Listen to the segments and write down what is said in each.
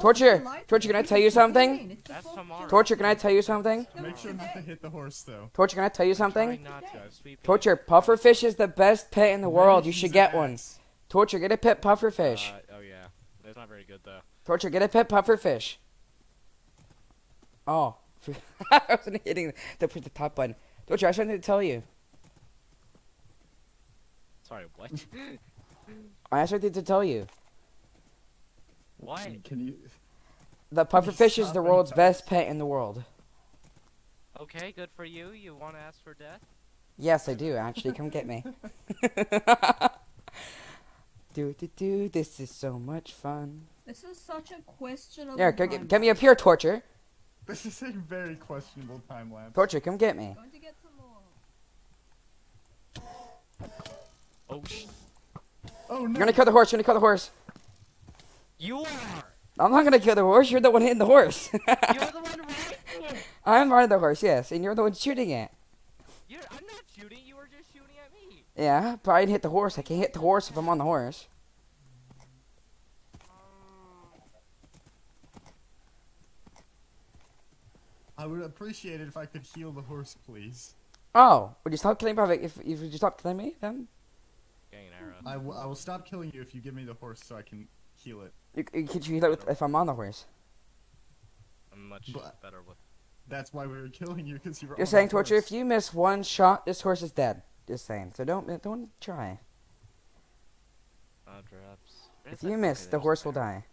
Torture, light Torture, can I tell you something? plane, it's the That's full tomorrow. joke. Torture, can I tell you something? Make sure not to hit the horse though. Torture, can I tell you something? not to. I. Torture, pufferfish is the best pet in the world. You should and get one. Torture, get a pet pufferfish. Uh, oh yeah, that's not very good though. Torture, get a pet pufferfish. Oh, I wasn't hitting the, the top button. Torture, I have something to tell you. Sorry, what? I have something to tell you. What? Can you? The pufferfish is the world's tell best pet in the world. Okay, good for you. You want to ask for death? Yes, I do. Actually, come get me. do do do. This is so much fun. This is such a questionable. Yeah, go get, get me up here, Torture. This is a very questionable time lapse. Torture, come get me. Going to get some more. Oh, sh- Oh You're no! gonna kill the horse. You're gonna kill the horse. You are. I'm not gonna kill the horse. You're the one hitting the horse. You're the one riding it. I'm riding the horse, yes, and you're the one shooting it. You're, I'm not shooting. You were just shooting at me. Yeah, but I didn't hit the horse. I can't hit the horse if I'm on the horse. I would appreciate it if I could heal the horse, please. Oh, would you stop killing me? If, if would you stop killing me, then Getting an arrow. I I will stop killing you if you give me the horse so I can heal it. you, you could you heal it with, if I'm on the horse. I'm much But- better with. That's why we were killing you because you were. You're on saying the torture. horse. If you miss one shot, this horse is dead. Just saying. So don't don't try. Uh, drops. If you miss, the horse will die.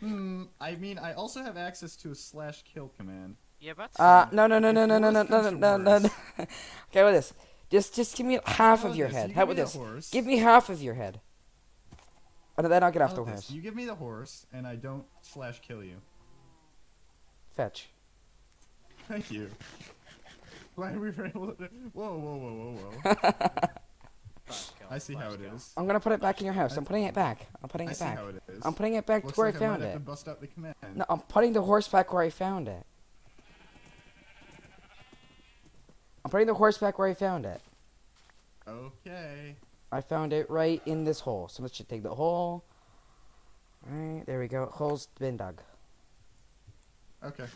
Hmm. I mean, I also have access to a slash kill command. Yeah, but. Uh, no, no, no, no, no, no, no, no, no, no, no, no. Okay, with this. Just, just give me half of your head. You How about this? Give me half of your head. And then I'll get off the horse. You give me the horse, and I don't slash kill you. Fetch. Thank you. Glad we were able to. Whoa, whoa, whoa, whoa, whoa. I see how it is. I'm gonna put it back in your house. I'm putting it back. I'm putting it back. I see how it is. I'm putting it back Looks to where like I I found have it. to bust out the command. No, I'm putting the horse back where I found it. I'm putting the horse back where I found it. Okay. I found it right in this hole. So let's just take the hole. Alright, there we go. Hole's been dug. Okay.